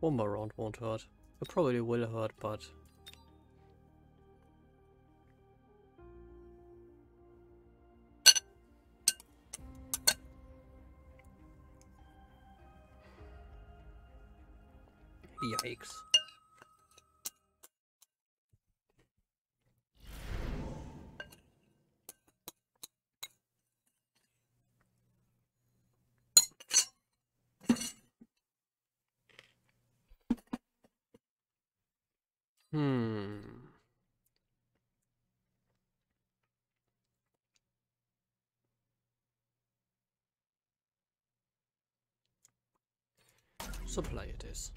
One more round won't hurt. It probably will hurt, but... Yikes. Supply it is.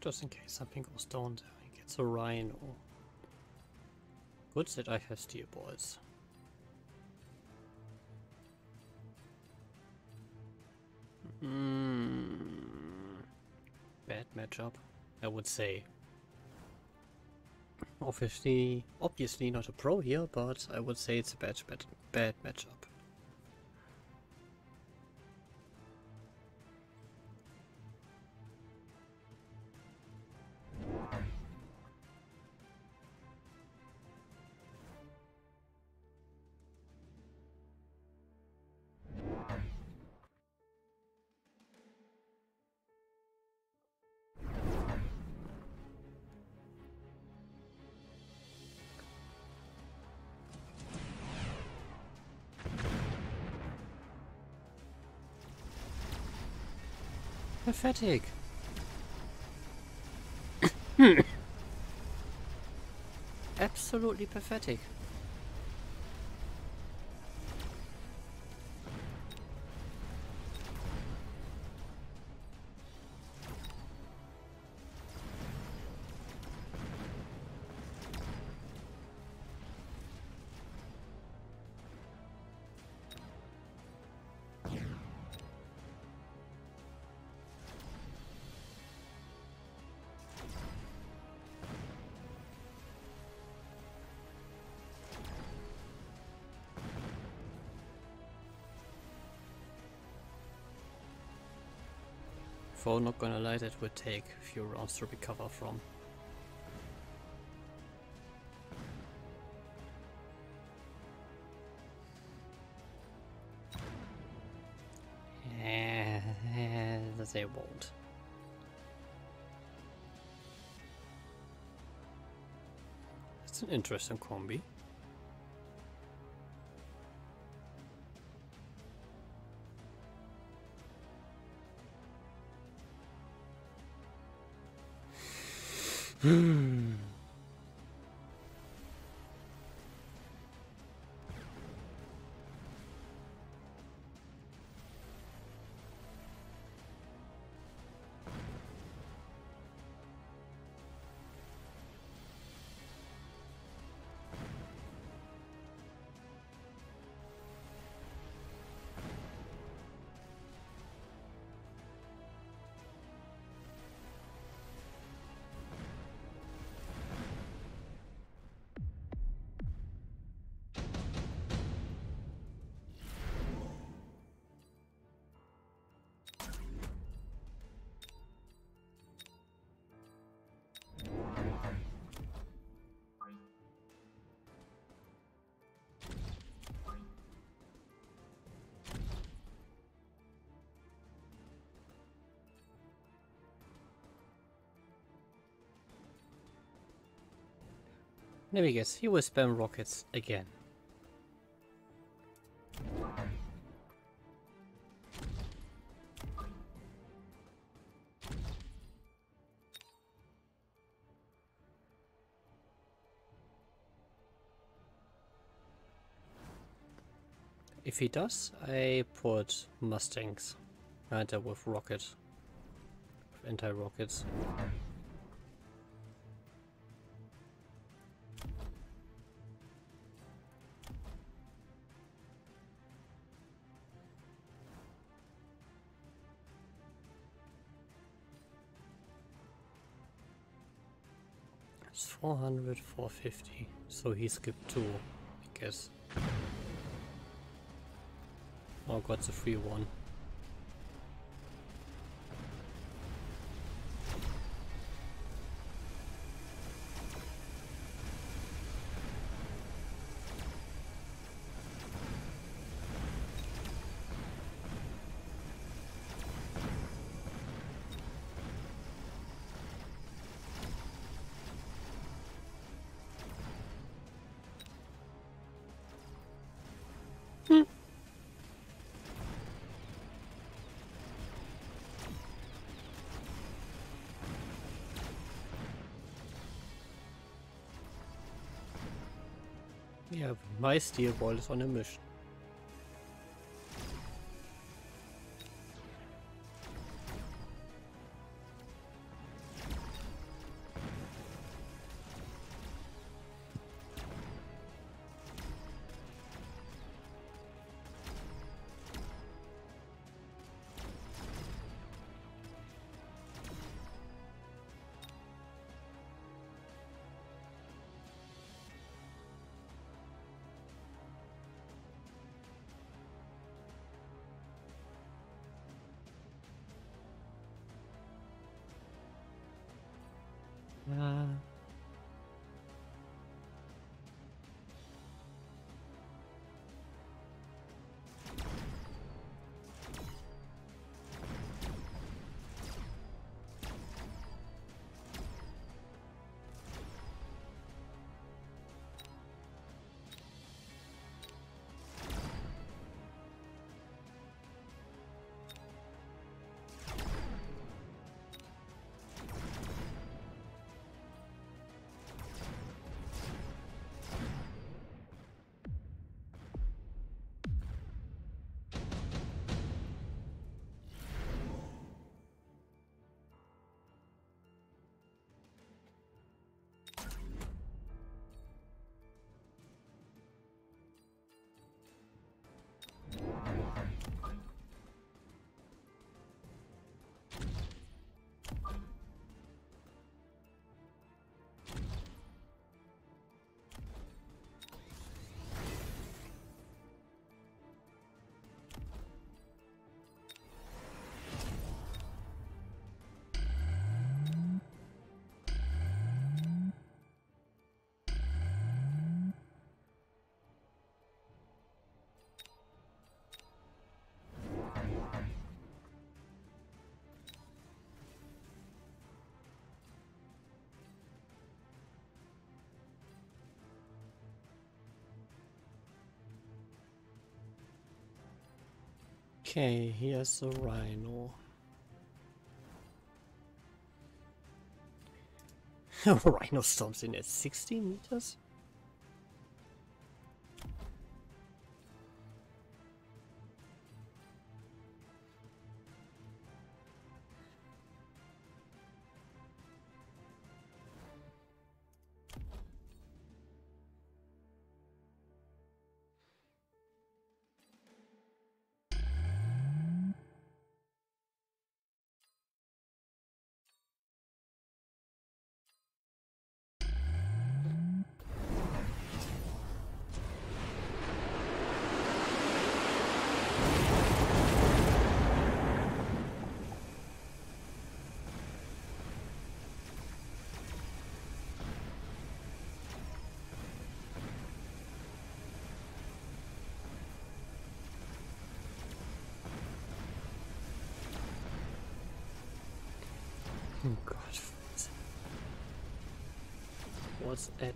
Just in case something goes down there, he gets a rhino. Good that I have steel balls. Mm, bad matchup, I would say. Obviously, obviously not a pro here, but I would say it's a bad, bad, bad matchup. Pathetic. Hmm. Absolutely pathetic. For not gonna lie, that would take a few rounds to recover from. They won't. It's an interesting combi. Hmm. Let me guess, he will spam rockets again. If he does, I put Mustangs. And with rocket. Anti-rockets. 400, 450. So he skipped two, I guess. Oh, got the free one. Yeah, my steel ball is on a mission. Okay, here's a rhino. rhino storms in at 60 meters? Oh god. What's at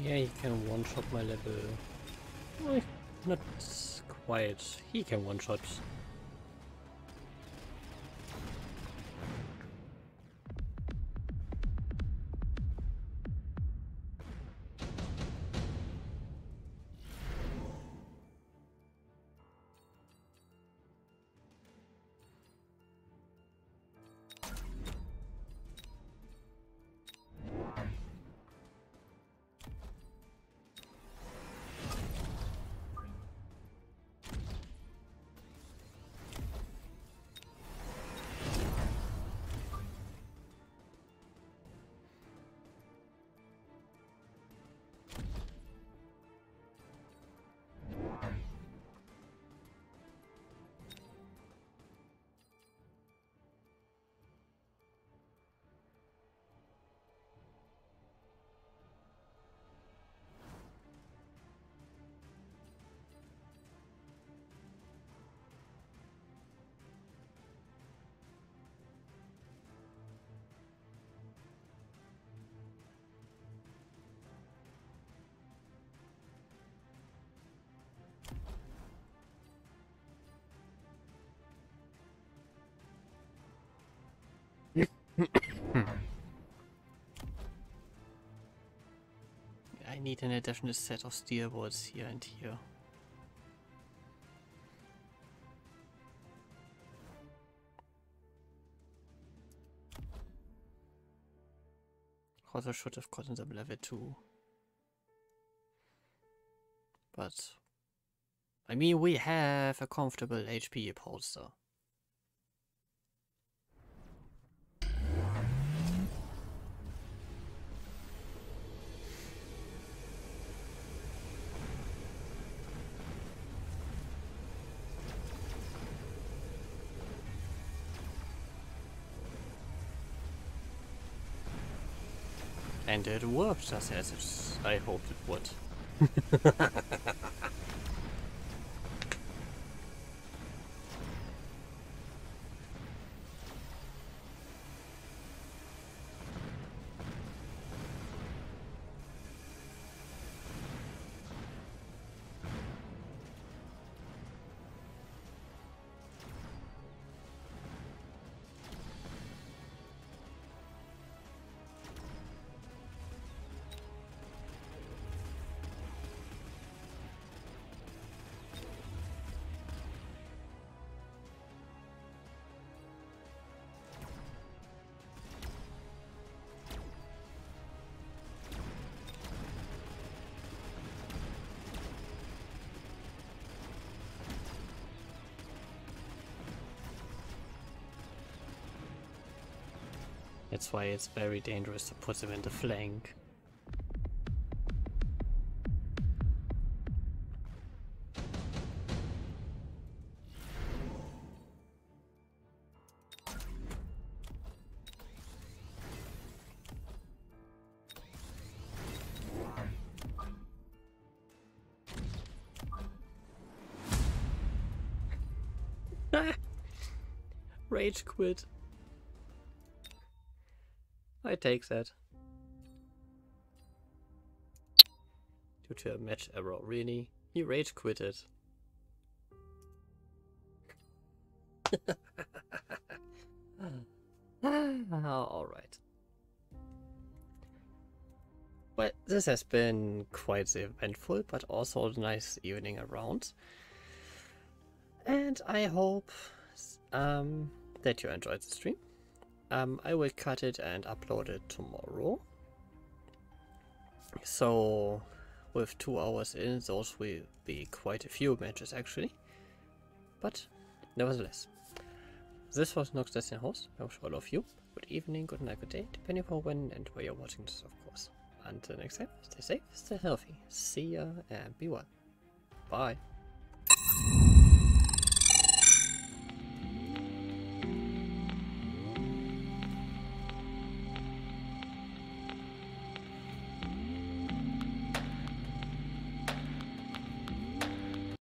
Yeah, he can one-shot my level. Well, not quite. He can one-shot. I need an additional set of steel balls here and here. Also should have gotten them level 2. But, I mean, we have a comfortable HP upholster. And it worked just as I hoped it would. That's why it's very dangerous to put them in the flank. Rage quit. I take that. Due to a match error, really? He rage quitted. Alright. Well, this has been quite eventful, but also a nice evening around. And I hope um, that you enjoyed the stream. Um, I will cut it and upload it tomorrow. So, with two hours in, those will be quite a few matches actually. But, nevertheless. This was Nox Destin Host. I wish all of you good evening, good night, good day, depending on when and where you're watching this, of course. Until next time, stay safe, stay healthy. See ya and be well. Bye.